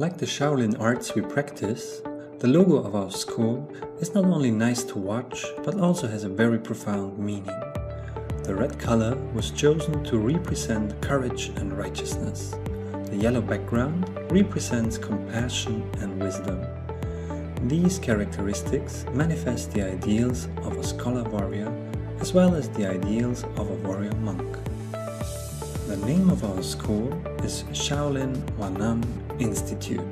Like the Shaolin arts we practice, the logo of our school is not only nice to watch, but also has a very profound meaning. The red color was chosen to represent courage and righteousness. The yellow background represents compassion and wisdom. These characteristics manifest the ideals of a scholar warrior as well as the ideals of a warrior monk. The name of our school is Shaolin Wahnam Institute.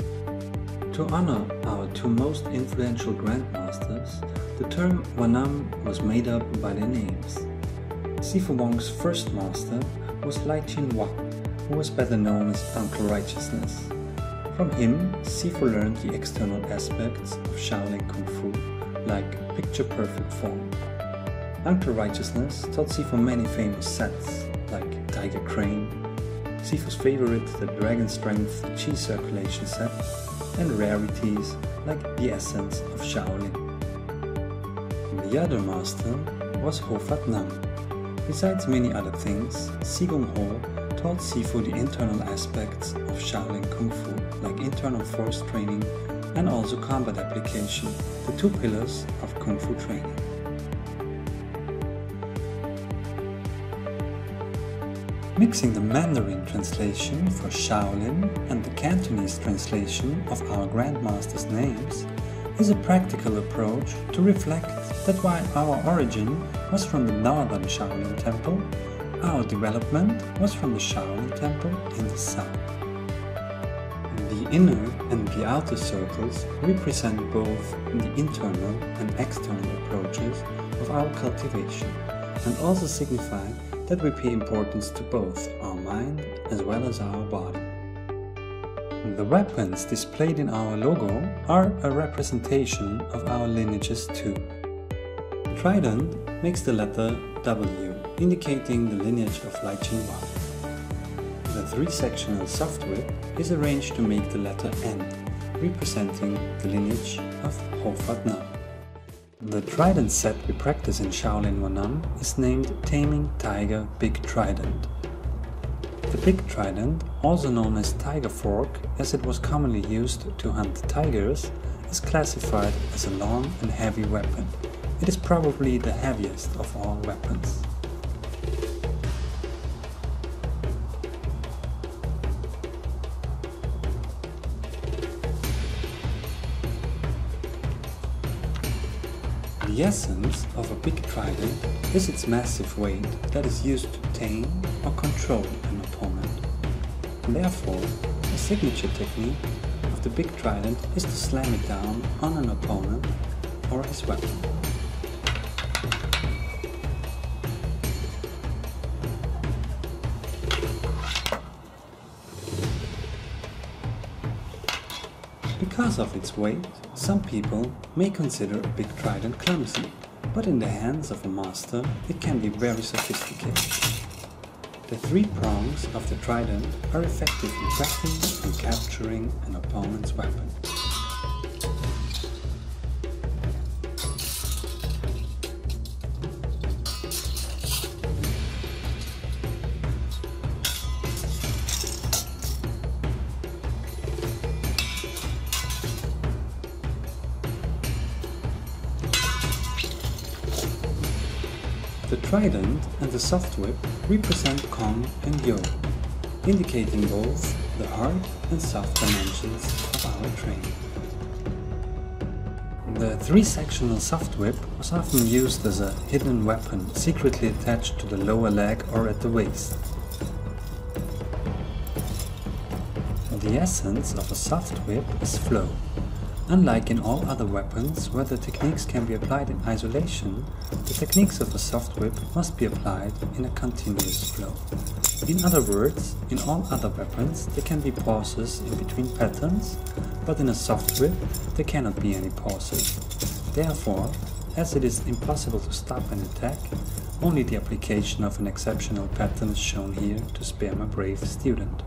To honor our two most influential grandmasters, the term Wahnam was made up by their names. Sifu Wong's first master was Lai Chin Wah, who was better known as Uncle Righteousness. From him, Sifu learned the external aspects of Shaolin Kung Fu, like picture-perfect form. Uncle Righteousness taught Sifu many famous sets, like Tiger Crane, Sifu's favorite, the Dragon Strength Chi Circulation set, and rarities like the Essence of Shaolin. The other master was Ho Fatt Nam. Besides many other things, Sigung Ho taught Sifu the internal aspects of Shaolin Kung Fu, like internal force training and also combat application, the two pillars of Kung Fu training. Mixing the Mandarin translation for Shaolin and the Cantonese translation of our Grandmasters' names is a practical approach to reflect that while our origin was from the northern Shaolin temple, our development was from the Shaolin temple in the south. The inner and the outer circles represent both the internal and external approaches of our cultivation and also signify that we pay importance to both our mind as well as our body. The weapons displayed in our logo are a representation of our lineages too. Trident makes the letter W, indicating the lineage of Lai Chin The three-sectional soft whip is arranged to make the letter N, representing the lineage of Ho Fatt. The trident set we practice in Shaolin Wahnam is named Taming Tiger Big Trident. The big trident, also known as tiger fork as it was commonly used to hunt tigers, is classified as a long and heavy weapon. It is probably the heaviest of all weapons. The essence of a big trident is its massive weight that is used to tame or control an opponent. Therefore, the signature technique of the big trident is to slam it down on an opponent or his weapon. Because of its weight, some people may consider a big trident clumsy, but in the hands of a master it can be very sophisticated. The three prongs of the trident are effective in tracking and capturing an opponent's weapon. Trident and the soft whip represent Kong and Yo, indicating both the hard and soft dimensions of our training. The three-sectional soft whip was often used as a hidden weapon secretly attached to the lower leg or at the waist. The essence of a soft whip is flow. Unlike in all other weapons, where the techniques can be applied in isolation, the techniques of a soft whip must be applied in a continuous flow. In other words, in all other weapons there can be pauses in between patterns, but in a soft whip there cannot be any pauses. Therefore, as it is impossible to stop an attack, only the application of an exceptional pattern is shown here to spare my brave student.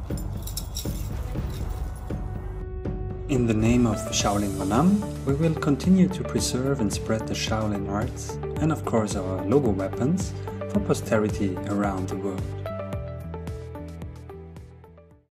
In the name of Shaolin Wahnam, we will continue to preserve and spread the Shaolin arts and of course our logo weapons for posterity around the world.